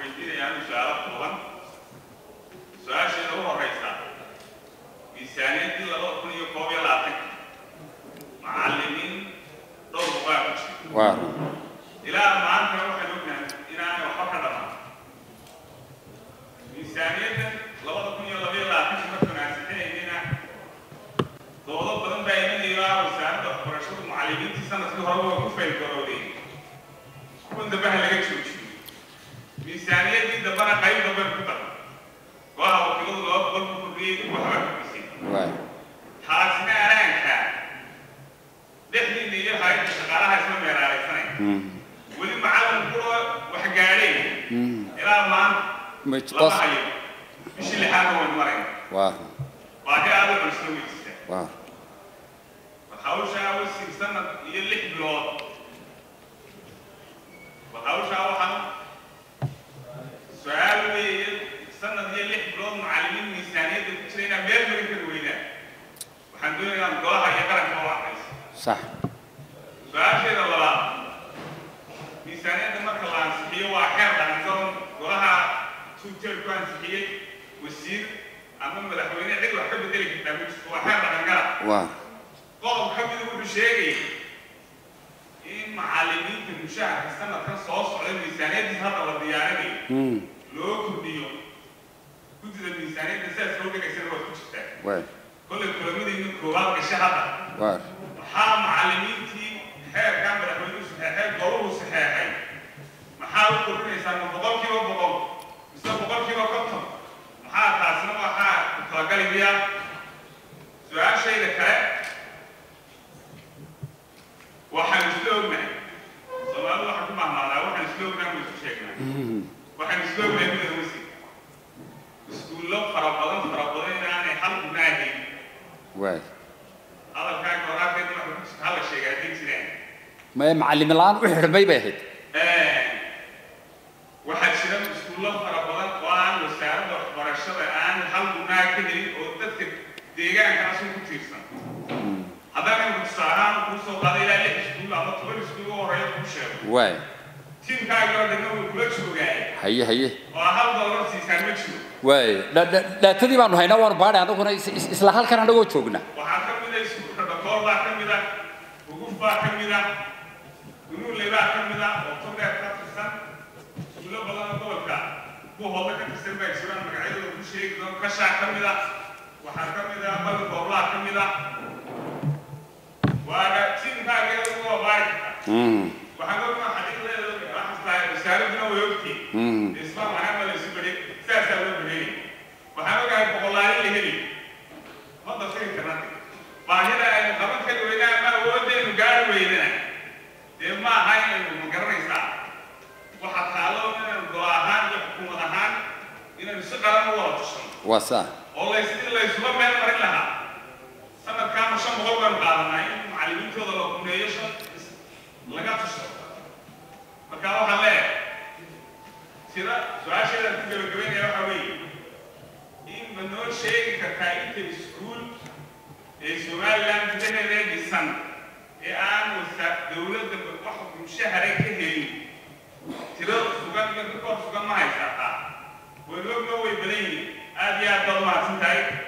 weydiinayaa su'aalo kooban. Su'aasheeda u horaysa miisaaniyaddii laba kun iyo koob iyo labaatan macallimiin dhowr muqaa ku jira. Ilaa maanta waxaan ognahay inaanay waxba ka dhamaan. Miisaaniyadda labada kun iyo labaiyo labaatan marka naasixinayna doodo badan baa imanayabaa wasaaradda waxbarashadu mucallimiintii sannadkii horeba waa ku faylgarowday kuwan dambaha laga joojiyo الإنسانية دي دبرها قايم دبر الكتب وها وكيلو لو بقول كتبي وحرك بسي حاسنا أنا إنسان دخلي اللي يحاي شغالها اسمه ميراري سنة ولي معاون كله وحقاري إلى ما مجتص مش اللي حاله والمرين واه باقي هذا مسلوي واه وحاوش أول سنة يلح بلوط. Wuxuu sheegaya in macallimiinta mushaharka sanadkan soo kollay kulamadiina koowaad gashe hadda maxaa macallimiintii xeerkan madaxweynuhu saxeexay goluhu saxeexay? Maxaa u kordhinaysaa ma boqolkiiba boqol? Mise boqolkiiba konton? Maxaa taasina waxaa ku talagalaya su'aashayda kale waxaan isla ognahay. Soomaalidu waxaan ku mahmaadaa waxaan isla ognahay ma isu sheegnaa waxaan isla ognahay macallin la-aan u xidhmay bay ahayd waxaa jira iskuullo fara badan oo aan wasaaradda waxbarashada aan hal gunaa ka helin oo dadka deegaankaasu ku tiirsan haddana imika tusaalahaan kuu soo qaaday ilaa lix iskuul ama toban iskuul u horeeya kuu sheego waa tiimkaaga oo dhanna wuu kula joogaaya haye haye oo hal dollar siisaan ma jiro waay dhaatadii baanu haynaa waanu baadhay anaguna is- is- isla halkan anagoo joogna waxaa ka mid a iskuulka dhakoor baa ka mid a huguf baa ka mid a gunuule baa ka mid a oo togdheer ka tirsan iskuulo badan oo gobolka kuwa hoose ka tirsan baa jiraan magacyadooda ku sheegi doon kashaa ka mid a waxaa ka mid a bali booblaa ka mid a waaga tiimkaaga iyadoo waa baari waa saa oo in laysula meel marin lahaa sanadkaana shan boqol baynu qaadanaa in macallimiintooda la laga tusho marka waxaan leeyahay sida su'aasheedaan ku gabagabeynaya waxaa weeye in ma noo sheegi kartaa inta iskuul ee somaliland gudaheeda dhisan ee aan wasa dowladda wax ka died